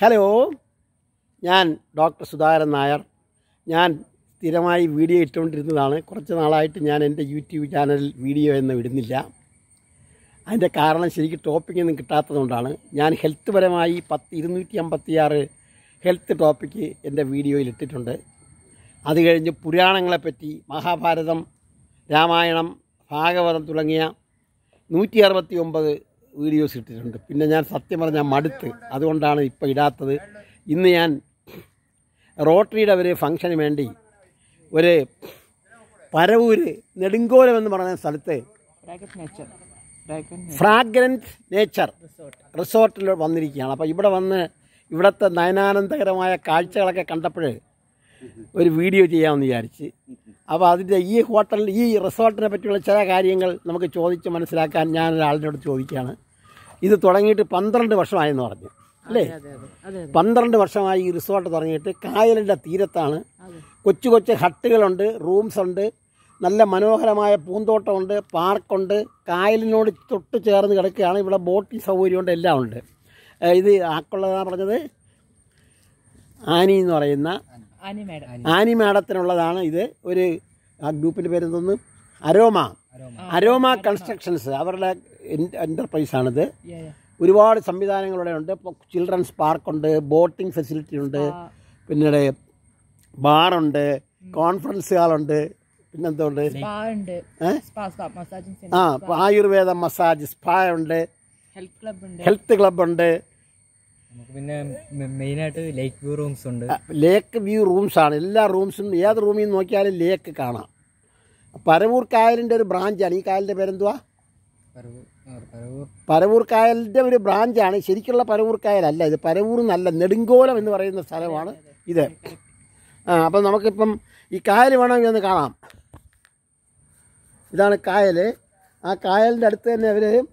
Hello ഞാൻ doctor Sudhakaran Nair. ഞാൻ സ്ഥിരമായി വീഡിയോ ഇട്ടുകൊണ്ടിരുന്നതാണ്. കുറച്ച് നാളായിട്ട് ഞാൻ എന്റെ യൂട്യൂബ് ചാനലിൽ വീഡിയോ എന്ന് വിടുന്നില്ല. അതിന്റെ കാരണം ശരിക്കും ടോപ്പിക്കൊന്നും കിട്ടാത്തതുകൊണ്ടാണ്. ഞാൻ ഹെൽത്ത് പരമായി പത്ത് ഇരുന്നൂറ്റി അമ്പത്തിയാറ് ഹെൽത്ത് ടോപ്പിക്ക് എന്റെ വീഡിയോയിൽ ഇട്ടിട്ടുണ്ട്. അത് കഴിഞ്ഞ് പുരാണങ്ങളെപ്പറ്റി മഹാഭാരതം രാമായണം ഭാഗവതം തുടങ്ങിയ നൂറ്റി അറുപത്തി ഒമ്പത് വീഡിയോസ് ഇട്ടിട്ടുണ്ട്. പിന്നെ ഞാൻ സത്യം പറഞ്ഞാൽ മടുത്ത്. അതുകൊണ്ടാണ് ഇപ്പോൾ ഇടാത്തത്. ഇന്ന് ഞാൻ റോട്ടറിയുടെ ഒരു ഫംഗ്ഷന് വേണ്ടി ഒരു പരവൂര് നെടുങ്കോലം എന്ന് പറഞ്ഞ സ്ഥലത്ത് ഫ്രാഗ്രന്റ് നേച്ചർ റിസോർട്ടിൽ വന്നിരിക്കുകയാണ്. അപ്പോൾ ഇവിടെ വന്ന് ഇവിടുത്തെ നയനാനന്ദകരമായ കാഴ്ചകളൊക്കെ കണ്ടപ്പോൾ ഒരു വീഡിയോ ചെയ്യാമെന്ന് വിചാരിച്ച്. അപ്പോൾ അതിന്റെ ഈ ഹോട്ടലിൽ ഈ റിസോർട്ടിനെ പറ്റിയുള്ള ചില കാര്യങ്ങൾ നമുക്ക് ചോദിച്ച് മനസ്സിലാക്കാൻ ഞാൻ ഒരാളിനോട് ചോദിക്കുകയാണ്. ഇത് തുടങ്ങിയിട്ട് പന്ത്രണ്ട് വർഷമായെന്ന് പറഞ്ഞു. അല്ലേ? പന്ത്രണ്ട് വർഷമായി ഈ റിസോർട്ട് തുടങ്ങിയിട്ട് കായലിന്റെ തീരത്താണ്. കൊച്ചു കൊച്ചു ഹട്ടുകളുണ്ട് റൂംസ് ഉണ്ട് നല്ല മനോഹരമായ പൂന്തോട്ടമുണ്ട് പാർക്കുണ്ട്. കായലിനോട് തൊട്ട് ചേർന്ന് കിടക്കുകയാണ്. ഇവിടെ ബോട്ടിംഗ് സൗകര്യമുണ്ട് എല്ലാം ഉണ്ട്. ഇത് ആക്കുള്ളതാണ് പറഞ്ഞത്? ആനി എന്ന് പറയുന്ന ആനി മാഡത്തിനുള്ളതാണ് ഇത്. ഒരു ആ ഗ്രൂപ്പിന്റെ പേര് തോന്നുന്നു അരോമ. അരോമ കൺസ്ട്രക്ഷൻസ് അവരുടെ എന്റർപ്രൈസാണിത്. ഒരുപാട് സംവിധാനങ്ങളുടെ ഉണ്ട്. ഇപ്പോൾ ചിൽഡ്രൻസ് പാർക്കുണ്ട് ബോട്ടിംഗ് ഫെസിലിറ്റി ഉണ്ട് പിന്നീട് ബാറുണ്ട് കോൺഫറൻസ് ഹാളുണ്ട് പിന്നെന്തുണ്ട് ആ ആയുർവേദ മസാജ് സ്പാ ഉണ്ട്. ഹെൽത്ത് ക്ലബ് ഉണ്ട് ഹെൽത്ത് ക്ലബ് ഉണ്ട് നമുക്ക് പിന്നെ മെയിനായിട്ട് ലേക്ക് വ്യൂ റൂംസ് ഉണ്ട്. ലേക്ക് വ്യൂ റൂംസ് ആണ് എല്ലാ റൂംസും ഏത് റൂമിൽ നിന്ന് നോക്കിയാലും ലേക്ക് കാണാം. പരവൂർ കായലിന്റെ ഒരു ബ്രാഞ്ചാണ്. ഈ കായലിന്റെ പേരെന്തുവാ? പരവൂർ കായലിന്റെ ഒരു ബ്രാഞ്ചാണ്. ശരിക്കുള്ള പരവൂർ കായലല്ല ഇത്. പരവൂർ നല്ല നെടുങ്കോലം എന്ന് പറയുന്ന സ്ഥലമാണ് ഇത്. ആ അപ്പം നമുക്കിപ്പം ഈ കായൽ വേണമെങ്കിൽ ഒന്ന് കാണാം. ഇതാണ് കായൽ ആ കായലിന്റെ അടുത്ത് തന്നെ അവർ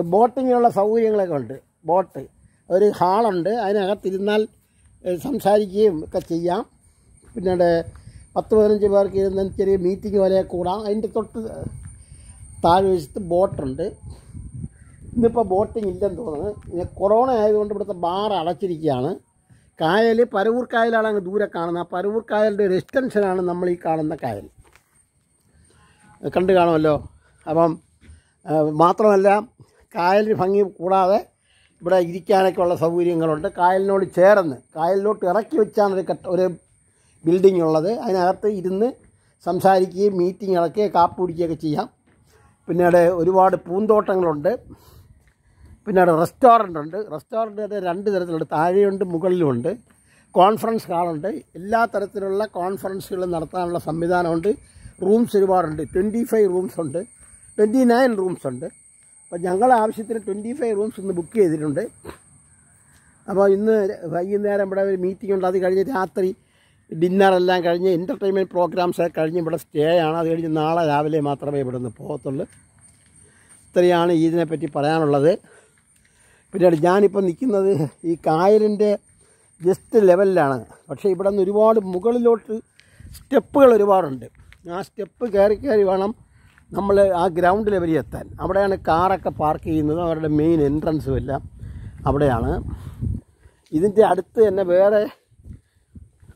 ബോട്ടിങ്ങിനുള്ള സൗകര്യങ്ങളൊക്കെ ഉണ്ട്. ബോട്ട്. ഒരു ഹാളുണ്ട്. അതിനകത്തിരുന്നാൽ സംസാരിക്കുകയും ഒക്കെ ചെയ്യാം. പിന്നീട് പത്ത് പതിനഞ്ച് പേർക്ക് ഇരുന്ന് ചെറിയ മീറ്റിംഗ് വരെ കൂടാം. അതിന്റെ തൊട്ട് താഴെ വശത്ത് ബോട്ടുണ്ട് ഇന്നിപ്പോൾ ബോട്ടിംഗ് ഇല്ലെന്ന് തോന്നുന്നു. പിന്നെ കൊറോണ ആയതുകൊണ്ട് ഇവിടുത്തെ ബാർ അടച്ചിരിക്കുകയാണ്. കായൽ പരവൂർ കായലാണ് അങ്ങ് ദൂരെ കാണുന്നത്. ആ പരവൂർ കായലിന്റെ ഒരു എക്സ്റ്റൻഷനാണ് നമ്മൾ ഈ കാണുന്ന കായൽ. കണ്ടു കാണുമല്ലോ? അപ്പം മാത്രമല്ല കായലിന് ഭംഗി കൂടാതെ ഇവിടെ ഇരിക്കാനൊക്കെ ഉള്ള സൗകര്യങ്ങളുണ്ട്. കായലിനോട് ചേർന്ന് കായലിലോട്ട് ഇറക്കി വെച്ചാണ് ഒരു ഒരു ബിൽഡിംഗ് ഉള്ളത് അതിനകത്ത് ഇരുന്ന് സംസാരിക്കുകയും മീറ്റിംഗ് ഇളക്കുകയും കാപ്പ് കുടിക്കുകയൊക്കെ ചെയ്യാം. പിന്നീട് ഒരുപാട് പൂന്തോട്ടങ്ങളുണ്ട്. പിന്നീട് റെസ്റ്റോറന്റ് ഉണ്ട് റെസ്റ്റോറന്റ് രണ്ട് തരത്തിലുണ്ട്. താഴെയുണ്ട് മുകളിലുമുണ്ട്. കോൺഫറൻസ് ഹാളുണ്ട്. എല്ലാ തരത്തിലുള്ള കോൺഫറൻസുകളും നടത്താനുള്ള സംവിധാനമുണ്ട്. റൂംസ് ഒരുപാടുണ്ട്. ട്വന്റി ഫൈവ് റൂംസ് ഉണ്ട്. ട്വന്റി നയൻ റൂംസ് ഉണ്ട്. അപ്പോൾ ഞങ്ങളുടെ ആവശ്യത്തിന് ട്വന്റി ഫൈവ് റൂംസ് ഇന്ന് ബുക്ക് ചെയ്തിട്ടുണ്ട്. അപ്പോൾ ഇന്ന് വൈകുന്നേരം ഇവിടെ ഒരു മീറ്റിംഗ് ഉണ്ട്. അത് കഴിഞ്ഞ് രാത്രി ഡിന്നറെല്ലാം കഴിഞ്ഞ് എന്റർടൈൻമെന്റ് പ്രോഗ്രാംസ് കഴിഞ്ഞ് ഇവിടെ സ്റ്റേ ആണ്. അത് കഴിഞ്ഞ് നാളെ രാവിലെ മാത്രമേ ഇവിടെ നിന്ന് പോകത്തുള്ളൂ. ഇത്രയാണ് ഇതിനെപ്പറ്റി പറയാനുള്ളത്. പിന്നീട് ഞാനിപ്പോൾ നിൽക്കുന്നത് ഈ കായലിന്റെ ജസ്റ്റ് ലെവലിലാണ് പക്ഷേ ഇവിടെ നിന്ന് ഒരുപാട് മുകളിലോട്ട് സ്റ്റെപ്പുകൾ ഒരുപാടുണ്ട്. ആ സ്റ്റെപ്പ് കയറി കയറി വേണം നമ്മൾ ആ ഗ്രൗണ്ട് ലെവലിൽ എത്താൻ. അവിടെയാണ് കാറൊക്കെ പാർക്ക് ചെയ്യുന്നത്. അവരുടെ മെയിൻ എൻട്രൻസും എല്ലാം അവിടെയാണ്. ഇതിന്റെ അടുത്ത് തന്നെ വേറെ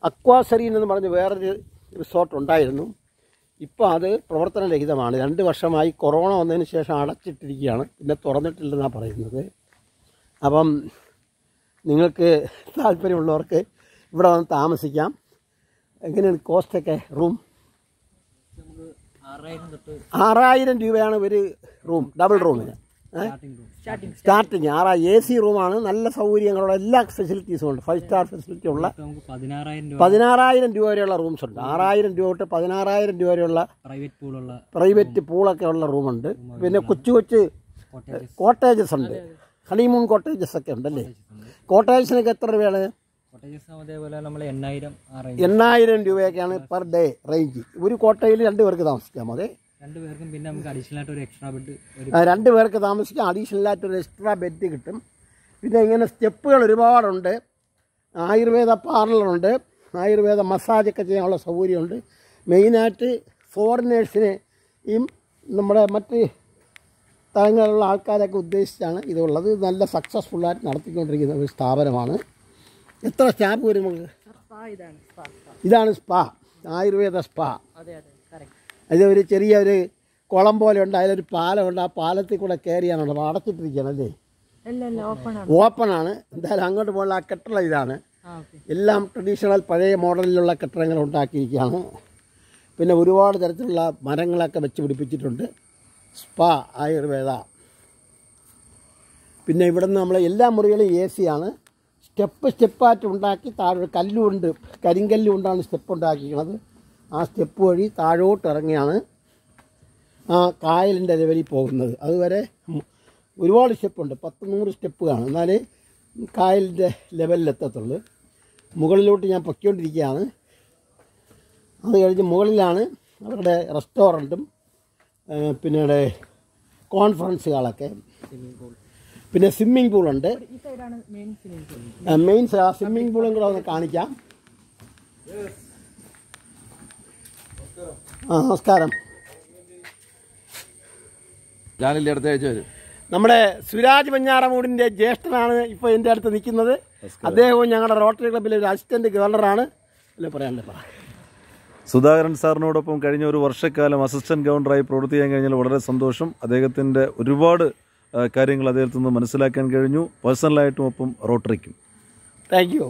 അക്വാസറീൻ എന്ന് പറഞ്ഞ് വേറൊരു റിസോർട്ട് ഉണ്ടായിരുന്നു. ഇപ്പോൾ അത് പ്രവർത്തനരഹിതമാണ്. രണ്ട് വർഷമായി കൊറോണ വന്നതിന് ശേഷം അടച്ചിട്ടിരിക്കുകയാണ്. പിന്നെ തുറന്നിട്ടില്ലെന്നാണ് പറയുന്നത്. അപ്പം നിങ്ങൾക്ക് താല്പര്യമുള്ളവർക്ക് ഇവിടെ വന്ന് താമസിക്കാം. എങ്ങനെയാണ് കോസ്റ്റൊക്കെ? റൂം? ആറായിരം രൂപയാണ് ഒരു റൂം ഡബിൾ റൂമിന്. സ്റ്റാർട്ടിങ് ആറാ എ സി റൂമാണ് നല്ല സൗകര്യങ്ങളുള്ള എല്ലാ ഫെസിലിറ്റീസും ഉണ്ട്. ഫൈവ് സ്റ്റാർ ഫെസിലിറ്റി ഉള്ള പതിനാറായിരം രൂപ വരെയുള്ള റൂംസ് ഉണ്ട്. ആറായിരം രൂപ തൊട്ട് പതിനാറായിരം രൂപ വരെയുള്ള പ്രൈവറ്റ് പൂളുള്ള പ്രൈവറ്റ് പൂളൊക്കെ ഉള്ള റൂമുണ്ട് പിന്നെ കൊച്ചു കൊച്ചു കോട്ടേജസ് ഉണ്ട്. ഹണിമൂൺ കോട്ടേജസ് ഒക്കെ ഉണ്ടല്ലേ കോട്ടേജസിനൊക്കെ എത്ര രൂപയാണ്? കോട്ടേജസ് അതേപോലെ നമ്മൾ എണ്ണായിരം ആറായിരം എണ്ണായിരം രൂപയൊക്കെയാണ് പെർ ഡേ റേഞ്ച് ഒരു കോട്ടയിൽ രണ്ട് പേർക്ക് താമസിക്കാം. അതെ? രണ്ട് പേർക്കും പിന്നെ നമുക്ക് അഡീഷണൽ ആയിട്ട് ഒരു എക്സ്ട്രാ ബെഡ് രണ്ട് പേർക്ക് താമസിക്കാൻ അഡീഷണൽ ആയിട്ട് ഒരു എക്സ്ട്രാ ബെഡ് കിട്ടും. പിന്നെ ഇങ്ങനെ സ്റ്റെപ്പുകൾ ഒരുപാടുണ്ട്. ആയുർവേദ പാർലറുണ്ട്. ആയുർവേദ മസാജൊക്കെ ചെയ്യാനുള്ള സൗകര്യമുണ്ട്. മെയിനായിട്ട് ഈ നമ്മുടെ മറ്റ് തലങ്ങളിലുള്ള ആൾക്കാരൊക്കെ ഉദ്ദേശിച്ചാണ് ഇതുള്ളത്. ഇത് നല്ല സക്സസ്ഫുള്ളായിട്ട് നടത്തിക്കൊണ്ടിരിക്കുന്ന ഒരു സ്ഥാപനമാണ്. എത്ര സ്റ്റാഫ് വരും നമുക്ക്? സ്പാ ഇതാണ് സ്പാ സ്പാ ഇതാണ് സ്പാ ആയുർവേദ സ്പാ അതെ അതെ. അത് ഒരു ചെറിയ ഒരു കുളം പോലെ ഉണ്ട്. അതിലൊരു പാലമുണ്ട്. ആ പാലത്തിൽ കൂടെ അപ്പോൾ അടച്ചിട്ടിരിക്കുകയാണ് അല്ലേ? ഓപ്പൺ ആണ്. ഓപ്പണാണ് എന്തായാലും അങ്ങോട്ട് പോകുന്ന ആ കെട്ടിടം ഇതാണ്. എല്ലാം ട്രഡീഷണൽ പഴയ മോഡലിലുള്ള കെട്ടിടങ്ങൾ ഉണ്ടാക്കിയിരിക്കുകയാണ്. പിന്നെ ഒരുപാട് തരത്തിലുള്ള മരങ്ങളൊക്കെ വെച്ച് പിടിപ്പിച്ചിട്ടുണ്ട്. സ്പാ ആയുർവേദ. പിന്നെ ഇവിടുന്ന് നമ്മൾ എല്ലാ മുറികളും എ സിയാണ് സ്റ്റെപ്പ് സ്റ്റെപ്പായിട്ട് ഉണ്ടാക്കി താഴെ കല്ലുകൊണ്ട് കരിങ്കല്ലുകൊണ്ടാണ് സ്റ്റെപ്പ് ഉണ്ടാക്കിയിരിക്കുന്നത്. ആ സ്റ്റെപ്പ് വഴി താഴോട്ട് ഇറങ്ങിയാണ് ആ കായലിന്റെ ലെവലിൽ പോകുന്നത്. അതുവരെ ഒരുപാട് സ്റ്റെപ്പുണ്ട്. പത്ത് നൂറ് സ്റ്റെപ്പ് കാണും. എന്നാലേ കായലിന്റെ ലെവലിലെത്തത്തുള്ളൂ മുകളിലോട്ട് ഞാൻ പൊയ്ക്കൊണ്ടിരിക്കുകയാണ്. അത് കഴിഞ്ഞ് മുകളിലാണ് അവരുടെ റെസ്റ്റോറന്റും പിന്നീട് കോൺഫറൻസ് ഹാളൊക്കെ പിന്നെ സ്വിമ്മിംഗ് പൂളുണ്ട്. ഈ സൈഡാണ് മെയിൻ സ്വിമ്മിംഗ് മെയിൻ സ്വിമ്മിംഗ് പൂളും കൂടെ ഒന്ന് കാണിക്കാം. ആ നമസ്കാരം. ചാനലിന്റെ അടുത്ത ആഴ്ച വരും. നമ്മുടെ സുരാജ് പഞ്ഞാറമൂടിന്റെ ജ്യേഷ്ഠനാണ് ഇപ്പോൾ എന്റെ അടുത്ത് നിൽക്കുന്നത്. അദ്ദേഹവും ഞങ്ങളുടെ റോട്ടറി ക്ലബിലെ ഒരു അസിസ്റ്റന്റ് ഗവർണറാണ്. അല്ലേ പറയാനല്ലേ പറ സുധാകരൻ സാറിനോടൊപ്പം കഴിഞ്ഞ ഒരു വർഷക്കാലം അസിസ്റ്റന്റ് ഗവർണറായി പ്രവർത്തിക്കാൻ കഴിഞ്ഞാൽ വളരെ സന്തോഷം. അദ്ദേഹത്തിന്റെ ഒരുപാട് കാര്യങ്ങൾ അദ്ദേഹത്തിൽ നിന്ന് മനസ്സിലാക്കാൻ കഴിഞ്ഞു. പേഴ്സണലായിട്ടും ഒപ്പം റോട്ടറിക്കും. താങ്ക് യു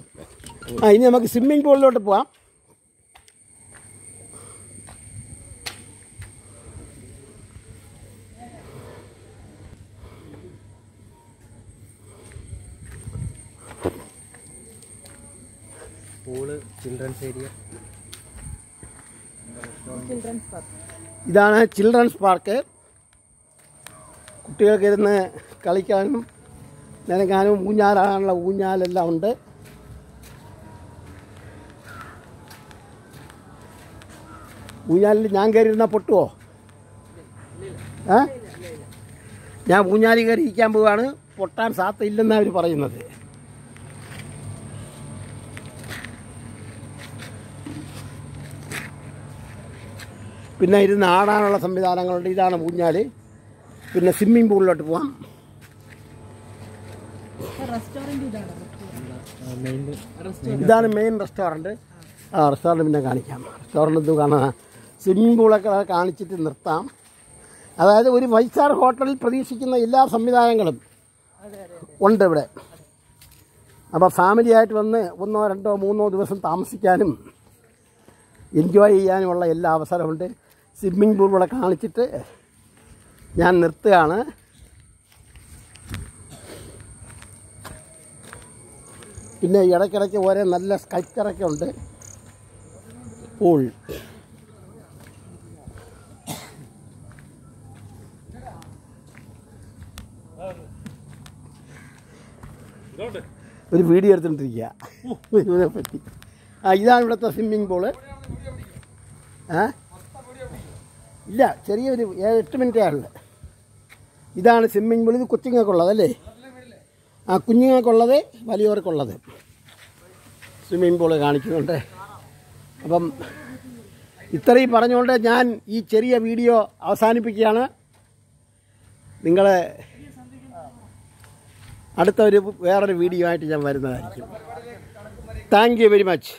ആ ഇനി നമുക്ക് സ്വിമ്മിംഗ് പൂളിലോട്ട് പോവാം. പൂൾ ചിൽഡ്രൻസ് ഏരിയ ഇതാണ് ചിൽഡ്രൻസ് പാർക്ക് കുട്ടികൾക്ക് ഇരുന്ന് കളിക്കാനും നിനക്കാനും ഊഞ്ഞാലാണുള്ള ഊഞ്ഞാലെല്ലാം ഉണ്ട്. ഊഞ്ഞാലിൽ ഞാൻ കയറിയിരുന്നാൽ പൊട്ടുവോ? ഏ? ഞാൻ ഊഞ്ഞാലിൽ കയറി ഇരിക്കാൻ പോവുകയാണ് പൊട്ടാൻ സാധ്യതയില്ലെന്നാണ് അവർ പറയുന്നത്. പിന്നെ ഇരുന്ന് ആടാനുള്ള സംവിധാനങ്ങളുണ്ട്. ഇതാണ് ഊഞ്ഞാൽ പിന്നെ സ്വിമ്മിംഗ് പൂളിലോട്ട് പോവാം. റെസ്റ്റോറന്റ് ഇതാണ്. മെയിൻ ഇതാണ് മെയിൻ റെസ്റ്റോറന്റ് ആ റെസ്റ്റോറന്റ് പിന്നെ കാണിക്കാം. റെസ്റ്റോറന്റ് ഇത് കാണാം. സ്വിമ്മിംഗ് പൂളൊക്കെ കാണിച്ചിട്ട് നിർത്താം. അതായത് ഒരു ഫൈവ് സ്റ്റാർ ഹോട്ടലിൽ പ്രതീക്ഷിക്കുന്ന എല്ലാ സംവിധാനങ്ങളും ഉണ്ട് ഇവിടെ. അപ്പോൾ ഫാമിലിയായിട്ട് വന്ന് ഒന്നോ രണ്ടോ മൂന്നോ ദിവസം താമസിക്കാനും എൻജോയ് ചെയ്യാനുമുള്ള എല്ലാ അവസരമുണ്ട്. സ്വിമ്മിംഗ് പൂൾ ഇവിടെ കാണിച്ചിട്ട് ഞാൻ നിർത്തുകയാണ്. പിന്നെ ഇടയ്ക്കിടയ്ക്ക് ഓരോ നല്ല സ്കൾച്ചറൊക്കെ ഉണ്ട്. പൂൾ. ഒരു വീഡിയോ എടുത്തുകൊണ്ടിരിക്കുക ഇതിനെ പറ്റി. ആ ഇതാണ് ഇവിടുത്തെ സ്വിമ്മിംഗ് പൂൾ ആ ഇല്ല ചെറിയൊരു എട്ട് മിനിറ്റേ ഉള്ളു ഇതാണ് സ്വിമ്മിംഗ് പൂൾ ഇത് കൊച്ചുങ്ങൾക്കുള്ളതല്ലേ ആ കുഞ്ഞുങ്ങൾക്കുള്ളത് വലിയവർക്കുള്ളത്. സ്വിമ്മിംഗ് പൂൾ കാണിക്കുന്നുണ്ട്. അപ്പം ഇത്രയും പറഞ്ഞുകൊണ്ട് ഞാൻ ഈ ചെറിയ വീഡിയോ അവസാനിപ്പിക്കുകയാണ്. നിങ്ങൾ അടുത്ത ഒരു വേറൊരു വീഡിയോ ആയിട്ട് ഞാൻ വരുന്നതായിരിക്കും. Thank you very much